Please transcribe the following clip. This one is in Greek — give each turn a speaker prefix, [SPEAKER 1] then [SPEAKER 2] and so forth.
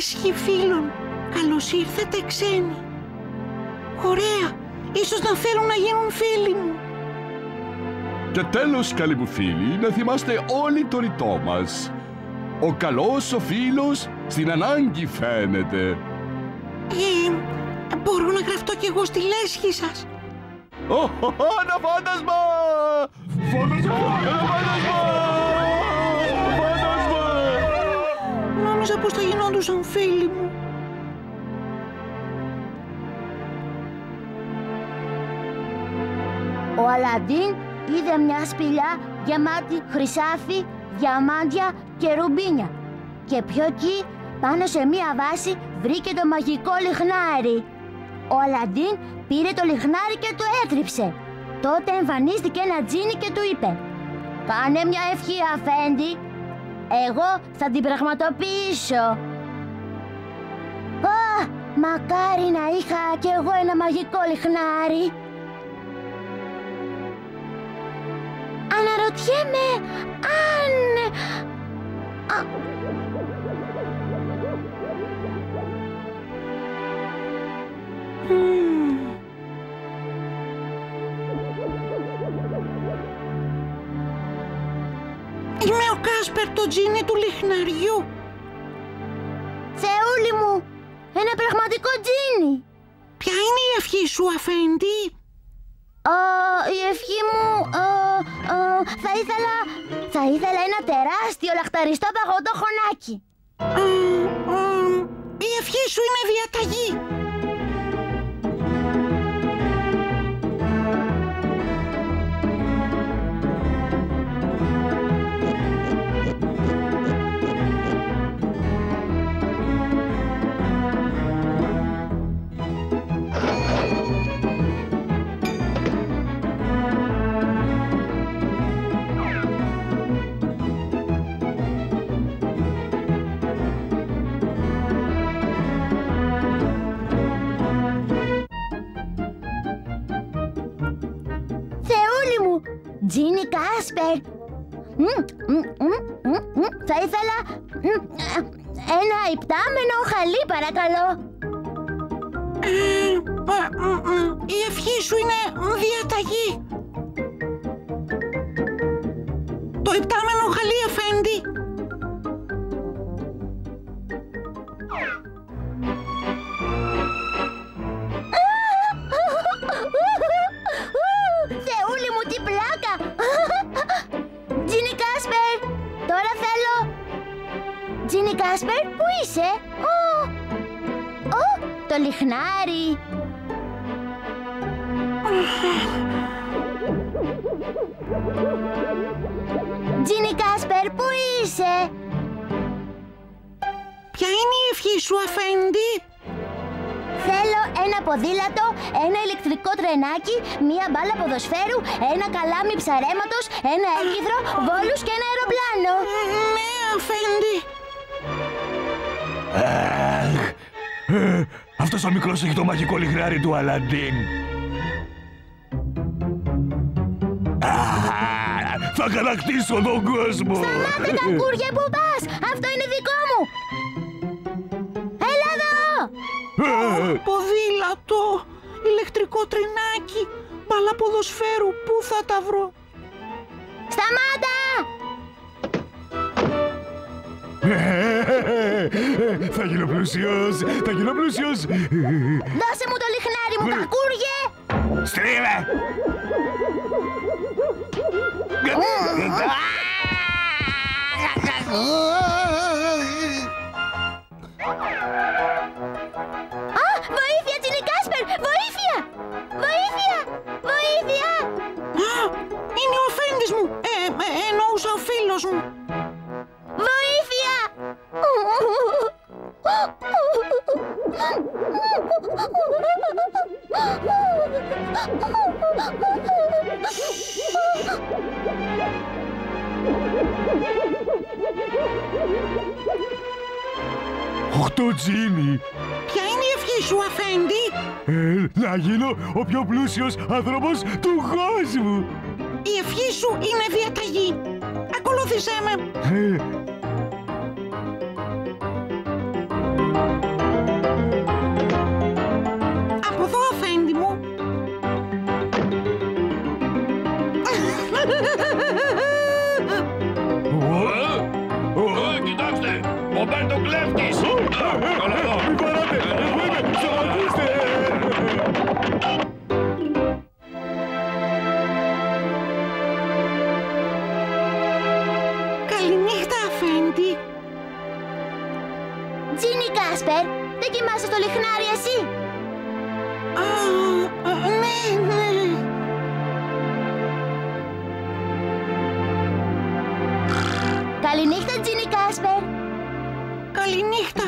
[SPEAKER 1] λέσχη φίλων. Καλώς ήρθατε ξένοι. Ωραία. Ίσως να θέλουν να γίνουν φίλοι μου.
[SPEAKER 2] Και τέλος, καλοί μου φίλοι, να θυμάστε όλοι το ρητό μας. Ο καλός ο φίλος στην ανάγκη φαίνεται.
[SPEAKER 1] Ε, μπορώ να γραφτώ κι εγώ στη λέσχη σας.
[SPEAKER 2] Ω, ένα φάντασμα! Φάντασμα! Ένα φάντασμα! Φάντασμα!
[SPEAKER 1] Πως θα γινόντουσαν φίλοι μου.
[SPEAKER 3] Ο Αλαντίν είδε μια σπηλιά γεμάτη χρυσάφι, διαμάντια και ρουμπίνια. Και πιο εκεί, πάνω σε μια βάση, βρήκε το μαγικό λιχνάρι. Ο Αλαντίν πήρε το λιχνάρι και το έτριψε. Τότε εμφανίστηκε ένα τζίνι και του είπε «Κάνε μια ευχή, αφέντη. Εγώ θα την πραγματοποιήσω». «Α, μακάρι να είχα κι εγώ ένα μαγικό λιχνάρι». Αναρωτιέμαι αν... Α,
[SPEAKER 1] Μμμ. Είμαι ο Κάσπερ το τζίνι του λιχναριού.
[SPEAKER 3] Ένα πραγματικό τζίνι.
[SPEAKER 1] Ποια είναι η ευχή σου, αφέντη;
[SPEAKER 3] Α, η ευχή μου... α, α, θα ήθελα... Θα ήθελα ένα τεράστιο λαχταριστό παγωτό χωνάκι. Α,
[SPEAKER 1] α, η ευχή σου είναι διαταγή.
[SPEAKER 3] Μου, Τζίνι Κάσπερ. Μμ, μμ, μμ, μμ, μμ. Θα ήθελα μμ, α, ένα
[SPEAKER 1] υπτάμενο χαλί
[SPEAKER 3] το λιχνάρι! Τζίνι Κάσπερ, πού είσαι;
[SPEAKER 1] Ποια είναι η ευχή σου, αφέντη;
[SPEAKER 3] Θέλω ένα ποδήλατο, ένα ηλεκτρικό τρενάκι, μία μπάλα ποδοσφαίρου, ένα καλάμι ψαρέματος, ένα έγκυδρο, βόλους και ένα αεροπλάνο.
[SPEAKER 1] Ναι, αφέντη.
[SPEAKER 4] Αχ, ε, αυτός ο μικρός έχει το μαγικό λιχνάρι του Αλαντίν. Αχ, θα κατακτήσω τον κόσμο. Σταμάτε
[SPEAKER 3] καγκούρια, πού πας! Αυτό είναι δικό μου! Έλα εδώ!
[SPEAKER 4] Ε,
[SPEAKER 1] Ποδήλατο, ηλεκτρικό τρενάκι, μπάλα ποδοσφαίρου, πού θα τα βρω;
[SPEAKER 3] Σταμάτα!
[SPEAKER 4] Ε, Θα γίνω πλούσιος, θα γίνω πλούσιος.
[SPEAKER 3] Δώσε μου το λιχνάρι μου, κακούργε!
[SPEAKER 4] Στρίβε! Α, Οχτώ τζίνι.
[SPEAKER 1] Ποια είναι η ευχή σου, αφέντη;
[SPEAKER 4] Ε, να γίνω ο πιο πλούσιος άνθρωπος του κόσμου.
[SPEAKER 1] Η ευχή σου είναι διαταγή. Ακολούθησέ με.
[SPEAKER 4] Ε, Καληνύχτα,
[SPEAKER 1] Αφέντη!
[SPEAKER 3] Τζίνι Κάσπερ, δεν κοιμάσαι στο λιχνάρι εσύ!
[SPEAKER 1] Ναι, ναι.
[SPEAKER 3] Καληνύχτα, Τζίνι Κάσπερ.
[SPEAKER 1] Καληνύχτα.